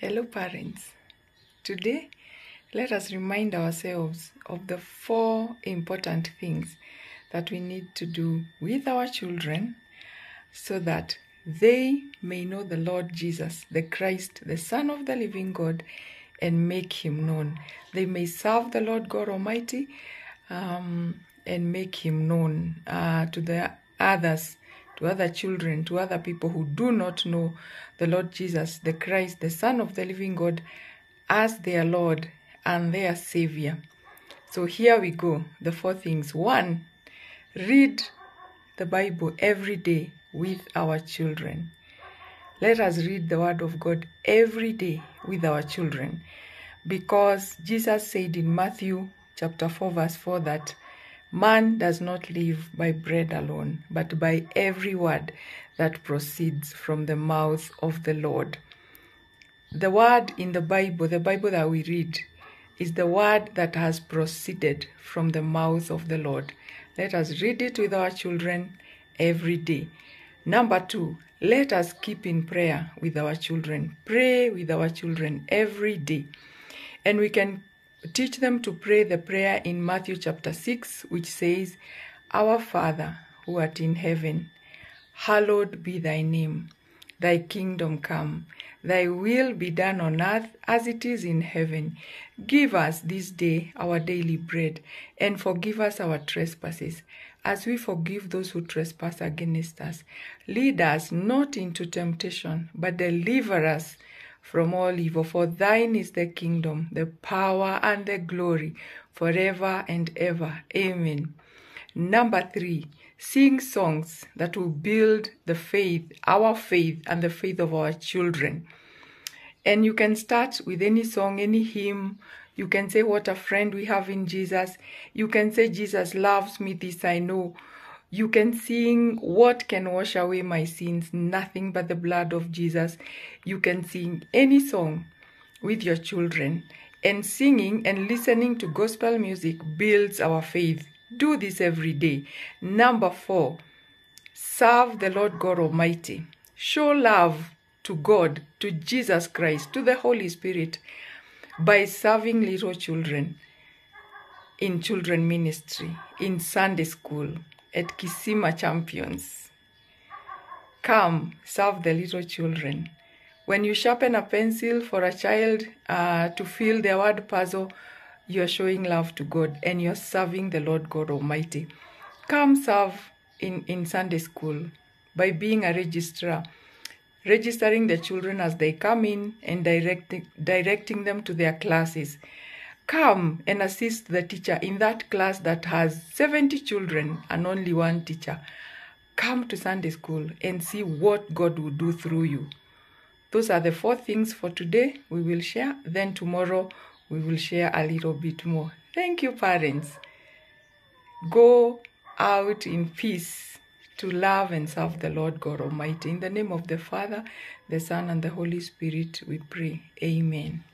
Hello, parents. Today, let us remind ourselves of the four important things that we need to do with our children so that they may know the Lord Jesus, the Christ, the Son of the living God, and make him known. They may serve the Lord God Almighty um, and make him known uh, to the others, to other children, to other people who do not know the Lord Jesus, the Christ, the Son of the living God, as their Lord and their Savior. So here we go. The four things. One, read the Bible every day with our children. Let us read the Word of God every day with our children because Jesus said in Matthew chapter 4, verse 4 that man does not live by bread alone, but by every word that proceeds from the mouth of the Lord. The word in the Bible, the Bible that we read, is the word that has proceeded from the mouth of the Lord. Let us read it with our children every day. Number two, let us keep in prayer with our children. Pray with our children every day. And we can teach them to pray the prayer in Matthew chapter 6, which says, Our Father who art in heaven, hallowed be thy name. Thy kingdom come, thy will be done on earth as it is in heaven. Give us this day our daily bread, and forgive us our trespasses, as we forgive those who trespass against us. Lead us not into temptation, but deliver us from all evil. For thine is the kingdom, the power, and the glory forever and ever. Amen. Number three, sing songs that will build the faith, our faith, and the faith of our children. And you can start with any song, any hymn. You can say, What a friend we have in Jesus. You can say, Jesus loves me, this I know. You can sing, What can wash away my sins? Nothing but the blood of Jesus. You can sing any song with your children. And singing and listening to gospel music builds our faith. Do this every day. Number four, serve the Lord God Almighty. Show love to God, to Jesus Christ, to the Holy Spirit by serving little children in children ministry, in Sunday school, at Kisima Champions. Come, serve the little children. When you sharpen a pencil for a child uh, to fill their word puzzle, you're showing love to God and you're serving the Lord God Almighty. Come serve in, in Sunday school by being a registrar, registering the children as they come in and directing, directing them to their classes. Come and assist the teacher in that class that has 70 children and only one teacher. Come to Sunday school and see what God will do through you. Those are the four things for today we will share. Then tomorrow we will share a little bit more. Thank you, parents. Go out in peace to love and serve the Lord God Almighty. In the name of the Father, the Son, and the Holy Spirit, we pray. Amen.